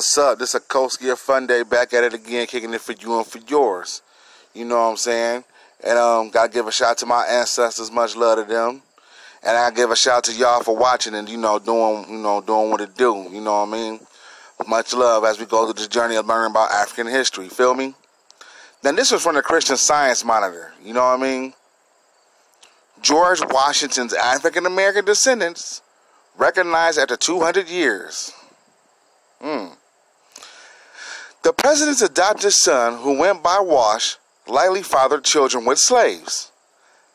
what's up? This is a iskosi umfundisi back at it again, kicking it for you and for yours. You know what I'm saying? And um, gotta give a shout to my ancestors, much love to them. And I give a shout to y'all for watching and you know doing you know doing what it do. You know what I mean? Much love as we go through this journey of learning about African history. Feel me? Then this was from the Christian Science Monitor. You know what I mean? George Washington's African American descendants recognized after 200 years. Mm. The president's adopted son, who went by Wash, likely fathered children with slaves.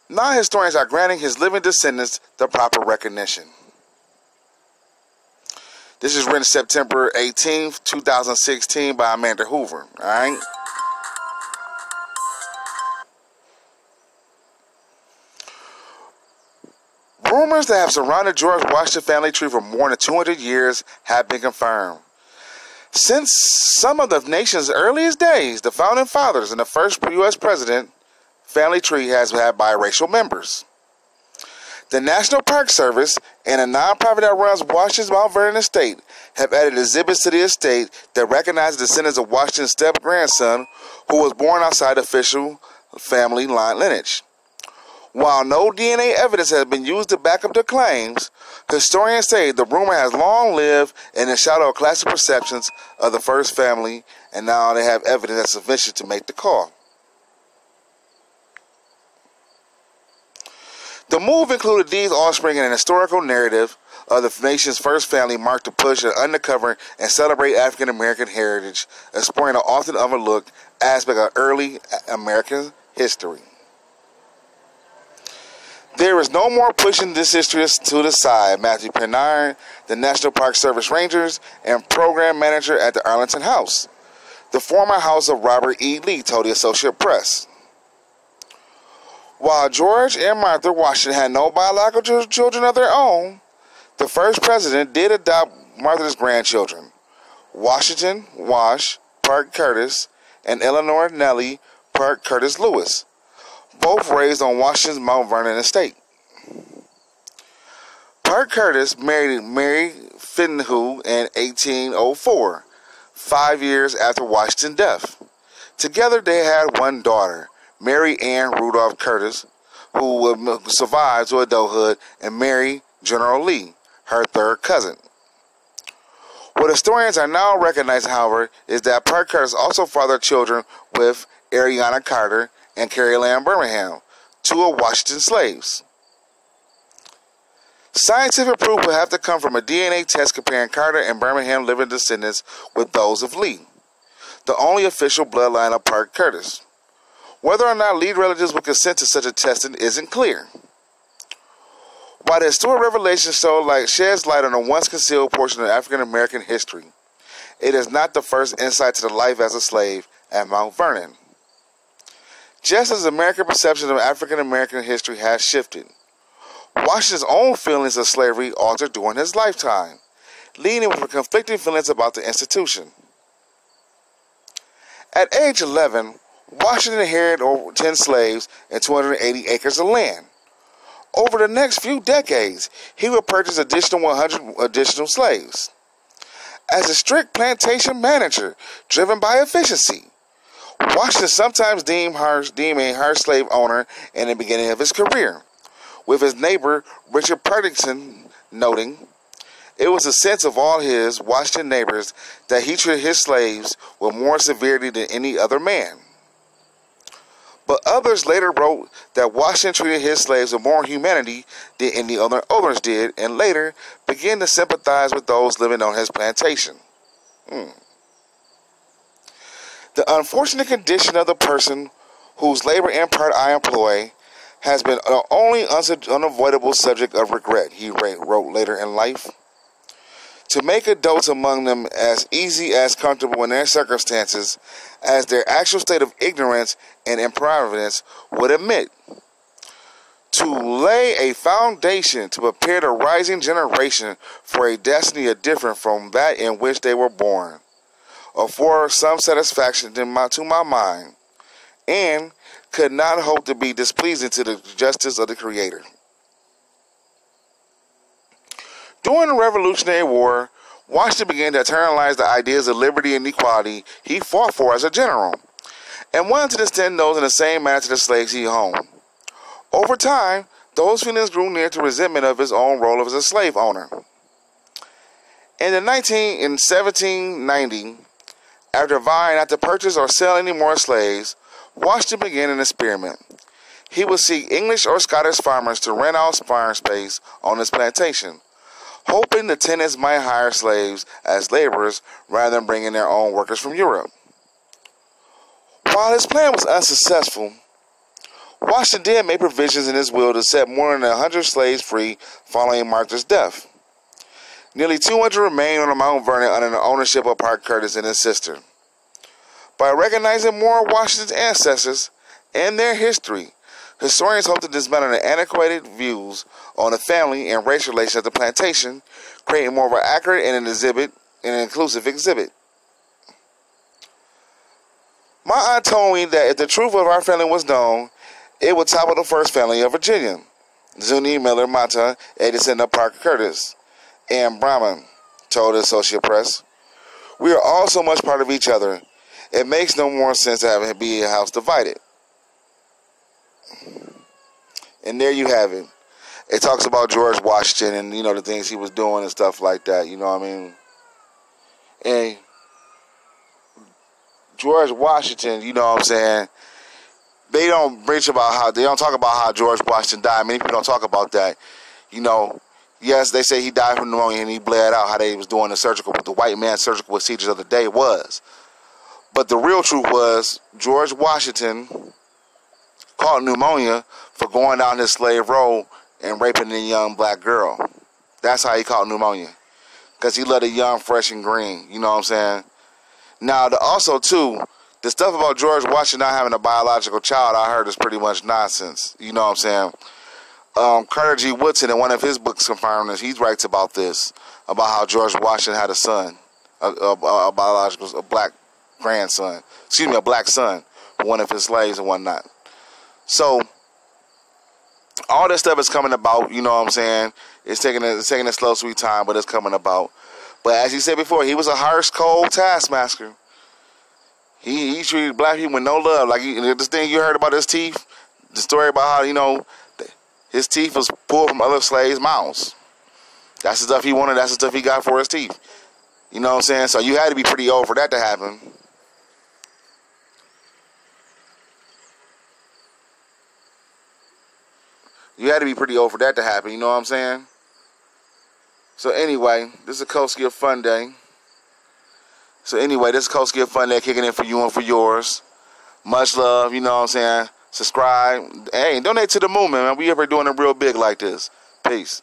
Now historians are granting his living descendants the proper recognition. This is written September 18th, 2016 by Amanda Hoover. All right. Rumors that have surrounded George Washington family tree for more than 200 years have been confirmed. Since some of the nation's earliest days, the founding fathers and the first U.S. president, family tree has had biracial members. The National Park Service and a nonprofit that runs Washington's Mount Vernon Estate have added exhibits to the estate that recognize the descendants of Washington's step grandson, who was born outside official family line lineage. While no DNA evidence has been used to back up the claims, historians say the rumor has long lived in the shadow of classic perceptions of the first family, and now they have evidence that's sufficient to make the call. The move included these offspring in an historical narrative of the nation's first family marked to push and undercover and celebrate African American heritage, exploring an often overlooked aspect of early American history. There is no more pushing this history to the side. Matthew Penrod, the National Park Service Rangers and program manager at the Arlington House, the former house of Robert E. Lee, told the Associated Press. While George and Martha Washington had no biological children of their own, the first president did adopt Martha's grandchildren, Washington Wash Parke Custis and Eleanor Nellie Parke Custis Lewis both raised on Washington's Mount Vernon estate. Parke Custis married Mary Fitzhugh in 1804, five years after Washington's death. Together they had one daughter, Mary Ann Randolph Custis, who would survive to adulthood and marry General Lee, her third cousin. What historians are now recognizing, however, is that Parke Custis also fathered children with Arianna Carter and Caroline Branham, two of Washington's slaves. Scientific proof will have to come from a DNA test comparing Carter and Birmingham living descendants with those of Lee, the only official bloodline of Parke Custis. Whether or not Lee relatives would consent to such a testing isn't clear. While the historic revelation show like sheds light on a once concealed portion of African American history, it is not the first insight to the life as a slave at Mount Vernon. Just as American perception of African American history has shifted, Washington's own feelings of slavery altered during his lifetime, leading with conflicting feelings about the institution. At age 11, Washington inherited over 10 slaves and 280 acres of land. Over the next few decades, he would purchase additional 100 additional slaves. As a strict plantation manager driven by efficiency, Washington sometimes deemed, harsh, deemed a harsh slave owner in the beginning of his career, with his neighbor Richard Parkinson noting, it was a sense of all his Washington neighbors that he treated his slaves with more severity than any other man. But others later wrote that Washington treated his slaves with more humanity than any other owners did, and later began to sympathize with those living on his plantation. Hmm. The unfortunate condition of the person whose labor and part I employ has been the only unavoidable subject of regret, he wrote later in life. To make adults among them as easy as comfortable in their circumstances as their actual state of ignorance and improvidence would admit. To lay a foundation to prepare the rising generation for a destiny different from that in which they were born afford some satisfaction to my, to my mind, and could not hope to be displeasing to the justice of the Creator. During the Revolutionary War, Washington began to internalize the ideas of liberty and equality he fought for as a general, and wanted to extend those in the same manner to the slaves he owned. Over time, those feelings grew near to resentment of his own role as a slave owner. In the 19 in 1790, after vowing not to purchase or sell any more slaves, Washington began an experiment. He would seek English or Scottish farmers to rent out farm space on his plantation, hoping the tenants might hire slaves as laborers rather than bringing their own workers from Europe. While his plan was unsuccessful, Washington did make provisions in his will to set more than 100 slaves free following Martha's death. Nearly 200 remain on Mount Vernon under the ownership of Parke Custis and his sister. By recognizing more of Washington's ancestors and their history, historians hope to dismantle the antiquated views on the family and race relations at the plantation, creating more of an accurate and an exhibit an inclusive exhibit. My aunt told me that if the truth of our family was known, it would topple the first family of Virginia. ZSun-nee Miller-Matema, Edison of Parke Custis and Branham told the Associate Press. We are all so much part of each other. It makes no more sense to have it be a house divided. And there you have it. It talks about George Washington and you know the things he was doing and stuff like that. You know what I mean? And George Washington, you know what I'm saying? They don't preach about how they don't talk about how George Washington died. Many people don't talk about that. You know, yes, they say he died from pneumonia and he bled out how they was doing the surgical, the white man surgical procedures of the day was. But the real truth was George Washington caught pneumonia for going down his slave road and raping a young black girl. That's how he caught pneumonia. Because he let a young, fresh, and green. You know what I'm saying? Now, the, also, too, the stuff about George Washington not having a biological child, I heard is pretty much nonsense. You know what I'm saying? Um, Carter G. Woodson, in one of his books confirmed this, he writes about this, about how George Washington had a son, a, a, a biological, a black grandson, excuse me, a black son, one of his slaves and whatnot. So, all this stuff is coming about, you know what I'm saying? It's taking a, it's taking a slow, sweet time, but it's coming about. But as he said before, he was a harsh, cold taskmaster. He, he treated black people with no love. Like he, this thing you heard about his teeth, the story about how, you know, his teeth was pulled from other slaves' mouths. That's the stuff he wanted. That's the stuff he got for his teeth. You know what I'm saying? So you had to be pretty old for that to happen. You had to be pretty old for that to happen. You know what I'm saying? So anyway, this is a Coast Gift Fun Day. So anyway, this is Coast Gift Fun Day kicking in for you and for yours. Much love. You know what I'm saying? Subscribe, hey, donate to the movement, man. We ever doing it real big like this. Peace.